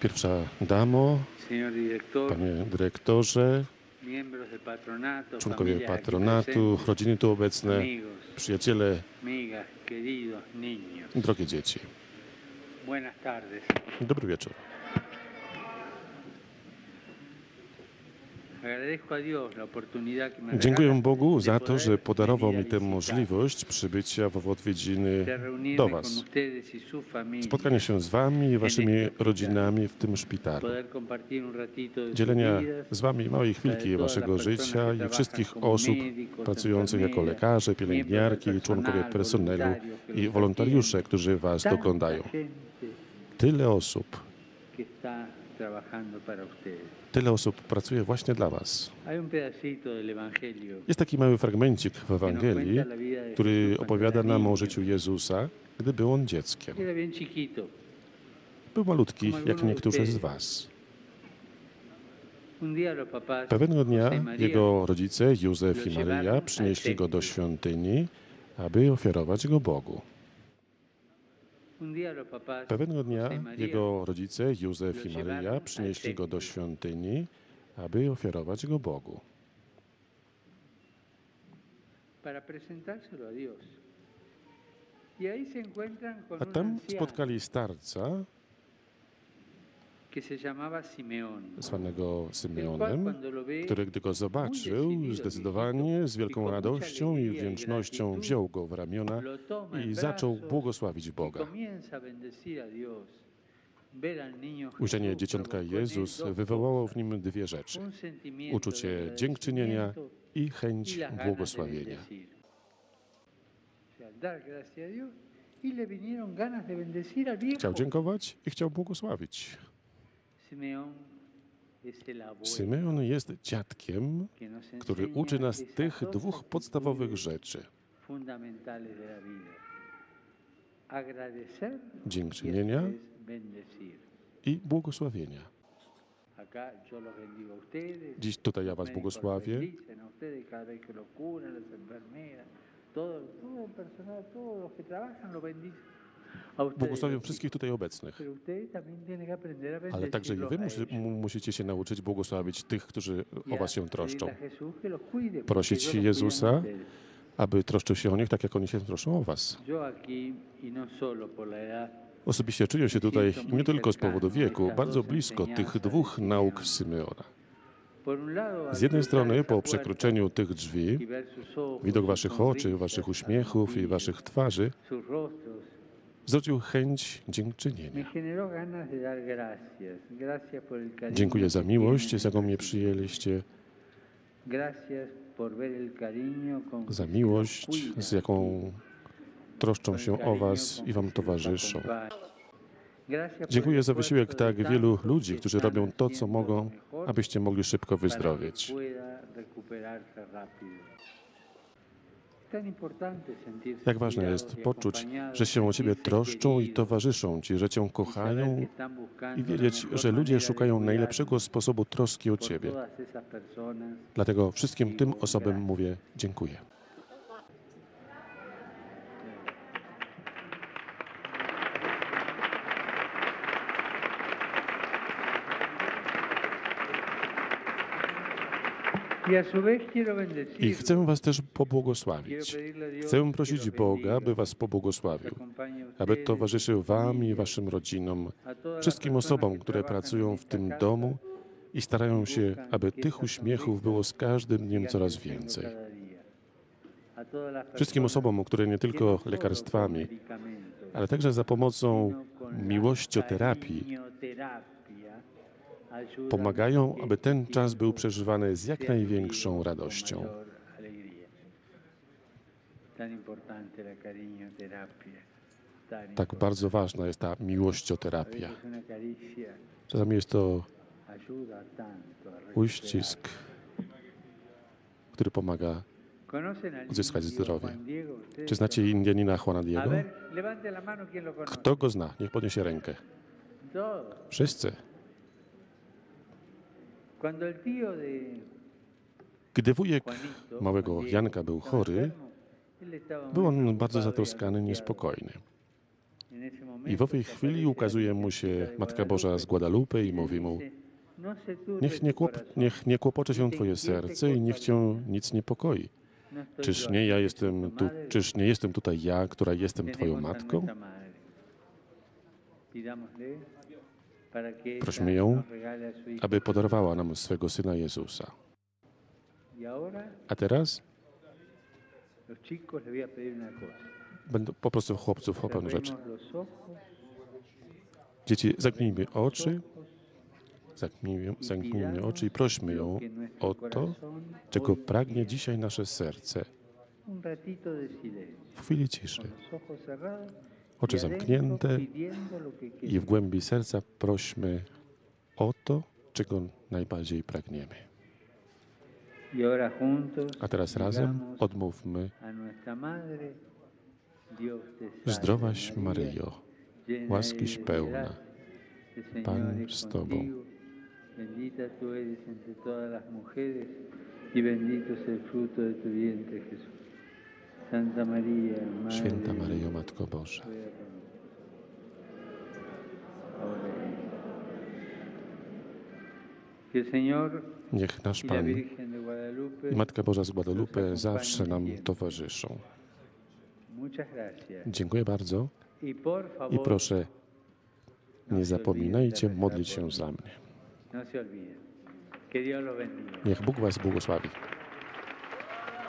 Pierwsza damo, panie dyrektorze, członkowie patronatu, rodziny tu obecne, przyjaciele, drogie dzieci. Dobry wieczór. Dziękuję Bogu za to, że podarował mi tę możliwość przybycia w odwiedziny do Was. y Spotkanie się z Wami i Waszymi rodzinami w tym szpitalu. Dzielenia z Wami małej chwilki Waszego życia i wszystkich osób pracujących jako lekarze, pielęgniarki, członkowie personelu i wolontariusze, którzy Was doglądają. Tyle osób, tyle osób pracuje właśnie dla Was. Jest taki mały fragmencik w Ewangelii, który opowiada nam o życiu Jezusa, gdy był on dzieckiem. Był malutki, jak niektórzy z Was. Pewnego dnia y María jego rodzice, Józef i Maryja, przynieśli go do świątyni, aby ofiarować go Bogu. Pewnego dnia jego rodzice, Józef i Maryja, przynieśli go do świątyni, aby ofiarować go Bogu. a. Y A tam spotkali starca, zwanego Symeonem, który gdy go zobaczył, zdecydowanie, z wielką radością i wdzięcznością wziął go w ramiona i zaczął błogosławić y Boga. Ujrzenie dzieciątka Jezus wywołało w nim dwie rzeczy. Uczucie dziękczynienia i y chęć błogosławienia. y. Chciał dziękować i chciał błogosławić. Simeón es el abuelo Symeon jest dziadkiem, który enseña uczy nas tych dwóch podstawowych rzeczy. y Dziękczynienia bendecir. i błogosławienia. Dziś tutaj ja Was błogosławię. todo, todo el personal, todos los que trabajan lo bendicen. Błogosławię wszystkich tutaj obecnych. Ale także i Wy musicie się nauczyć błogosławić tych, którzy o Was się troszczą. porque Prosić Jezusa, aby troszczył się o nich tak, jak oni się troszczą o Was. Y no Osobiście czuję się tutaj nie tylko z powodu wieku, bardzo blisko tych dwóch nauk Symeona. Z jednej strony, po przekroczeniu tych drzwi, widok Waszych oczy, sonrisas, Waszych uśmiechów i Waszych twarzy zrodził chęć dziękczynienia. Dziękuję za miłość, z jaką mnie przyjęliście, za miłość, z jaką troszczą się o Was i Wam towarzyszą. Dziękuję za wysiłek tak wielu ludzi, którzy robią to, co mogą, abyście mogli szybko wyzdrowieć. Jak ważne jest poczuć, że się o Ciebie troszczą i towarzyszą Ci, że Cię kochają i wiedzieć, że ludzie szukają najlepszego sposobu troski o Ciebie. Dlatego wszystkim tym osobom mówię dziękuję. I chcę Was też pobłogosławić. Chcę prosić Boga, aby Was pobłogosławił, aby towarzyszył Wam i Waszym rodzinom, wszystkim osobom, które pracują w tym domu i starają się, aby tych uśmiechów było z każdym dniem coraz więcej. Wszystkim osobom, które nie tylko lekarstwami, ale także za pomocą miłościoterapii pomagają, aby ten czas był przeżywany z jak największą radością. Tak bardzo ważna jest ta miłościoterapia. Czasami jest to uścisk, który pomaga ¿Conocen al uzyskać zdrowie. Czy znacie? Indianina Juana Diego? Kto go zna? Niech podniesie rękę. Wszyscy. Cuando el tío de Gdy wujek małego Janka był chory, był on bardzo y zatroskany, niespokojny. I w owej chwili ukazuje mu się Matka Boża z Guadalupe i y le mówi mu, "No niech nie, kłop, niech nie kłopocze się Twoje serce i niech Cię nic niepokoi. no Czyż nie ja jestem tu czyż nie jestem tutaj ja, która jestem Twoją matką? Prośmy ją, aby podarowała nam swego Syna Jezusa. A teraz będę poproszę chłopców o pewną rzecz. Dzieci, zamknijmy oczy, zamknijmy, zamknijmy oczy i prośmy ją o to, czego pragnie dzisiaj nasze serce. W chwili ciszy, oczy zamknięte i w głębi serca prośmy o to, czego najbardziej pragniemy. A teraz razem odmówmy Zdrowaś Maryjo, łaskiś pełna, Pan z Tobą. bendita tú eres entre todas las mujeres y bendito es el fruto de tu vientre Jesús. Święta Maryjo, Matko Boża. Niech nasz y Pan i Matka Boża z Guadalupe zawsze nam towarzyszą. Dziękuję bardzo Y i proszę, nie zapominajcie modlić się za mnie. no. Niech Bóg Was błogosławi.